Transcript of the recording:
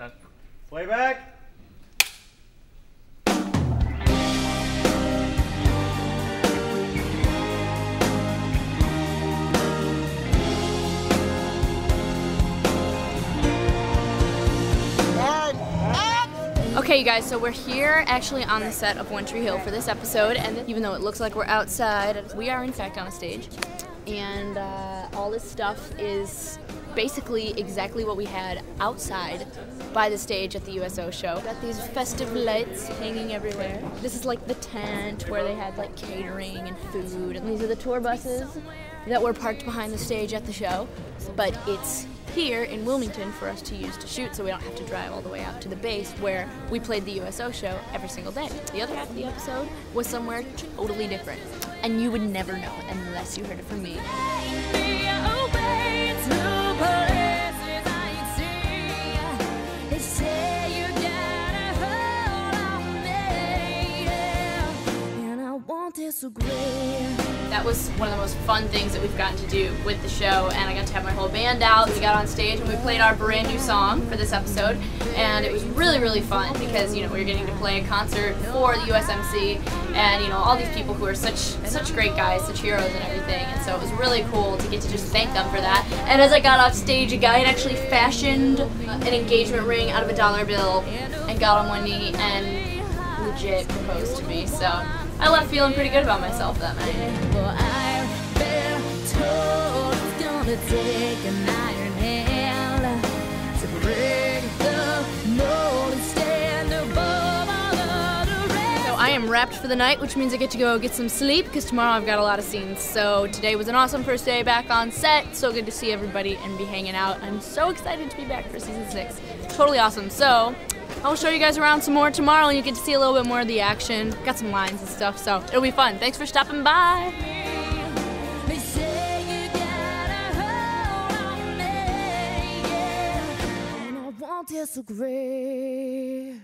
Set. Playback. Okay, you guys, so we're here actually on the set of One Tree Hill for this episode, and even though it looks like we're outside, we are in fact on a stage. And uh, all this stuff is basically exactly what we had outside by the stage at the USO show. Got these festive lights hanging everywhere. This is like the tent where they had like catering and food, and these are the tour buses that were parked behind the stage at the show. But it's here in Wilmington for us to use to shoot so we don't have to drive all the way out to the base where we played the USO show every single day. The other half of the episode was somewhere totally different. And you would never know unless you heard it from me. That was one of the most fun things that we've gotten to do with the show, and I got to have my whole band out. We got on stage and we played our brand new song for this episode, and it was really, really fun because you know we were getting to play a concert for the USMC, and you know all these people who are such such great guys, such heroes, and everything. And so it was really cool to get to just thank them for that. And as I got off stage, a guy had actually fashioned an engagement ring out of a dollar bill and got on one knee and legit proposed to me. So I left feeling pretty good about myself that night. I've been told it's gonna take an iron hand to break the mold and stand above all other rest. So I am wrapped for the night, which means I get to go get some sleep because tomorrow I've got a lot of scenes. So today was an awesome first day back on set. So good to see everybody and be hanging out. I'm so excited to be back for season six. Totally awesome. So I'll show you guys around some more tomorrow and you get to see a little bit more of the action. Got some lines and stuff, so it'll be fun. Thanks for stopping by. Disagree.